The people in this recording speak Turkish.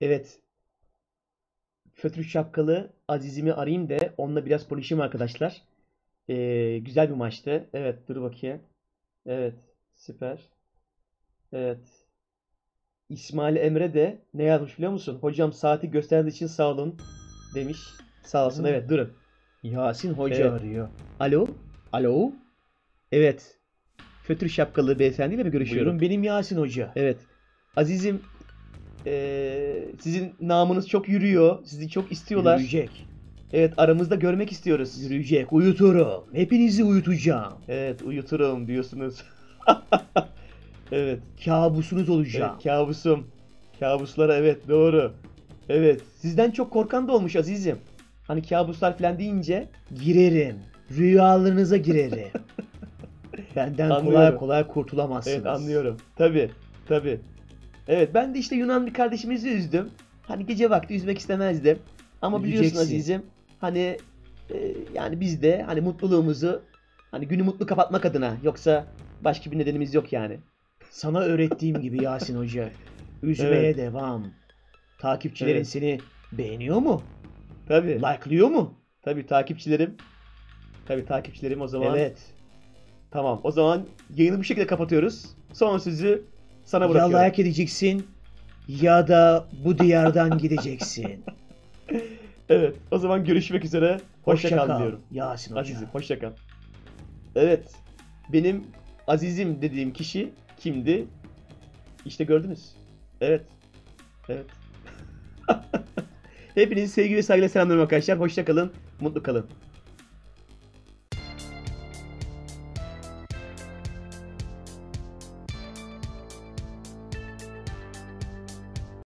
Evet. Fötr şapkalı Aziz'imi arayayım da onunla biraz konuşayım arkadaşlar. Ee, güzel bir maçtı. Evet, dur bakayım. Evet, süper. Evet. İsmail Emre de ne yazmış biliyor musun? Hocam saati gösterdiği için sağ olun demiş. Sağ olsun. Evet, durun. Yasin Hoca Evet. arıyor. Alo? Alo? Evet. Fötr şapkalı beyefendiyle mi görüşüyorum? Buyurun benim Yasin Hoca. Evet. Aziz'im eee, sizin namınız çok yürüyor. Sizi çok istiyorlar. Yürüyecek. Evet aramızda görmek istiyoruz. Yürüyecek. Uyuturum. Hepinizi uyutacağım. Evet uyuturum diyorsunuz. evet. Kabusunuz olacağım. evet. Kabusum. Kabuslara evet doğru. Evet. Sizden çok korkan da olmuş Aziz'im. Hani kabuslar falan deyince Girerim. Rüyalarınıza girerim. Benden kolay Anlıyorum. kolay kurtulamazsınız. Evet anlıyorum. Tabi tabi. Evet ben de işte Yunan bir kardeşimizi üzdüm. Hani gece vakti üzmek istemezdim. Ama biliyorsun Üzeceksin. azizim hani e, yani biz de hani mutluluğumuzu hani günü mutlu kapatmak adına yoksa başka bir nedenimiz yok yani. Sana öğrettiğim gibi Yasin Hoca. Üzmeye Evet. devam. Takipçilerin Evet. seni beğeniyor mu? Tabi. Like'lıyor mu? Tabi takipçilerim. Tabi takipçilerim o zaman. Evet. Tamam. O zaman yayını bu şekilde kapatıyoruz. Son sözü sana Ya bırakıyorum. like edeceksin ya da bu diyardan gideceksin. Evet. O zaman görüşmek üzere. Hoşça, Hoşça kal kal diyorum. Yasin Hoca. Azizim hoşça kal. Evet. Benim azizim dediğim kişi kimdi? İşte gördünüz. Evet. Evet. Hepinizi sevgi ve saygıyla selamlıyorum arkadaşlar. Hoşça kalın. Mutlu kalın.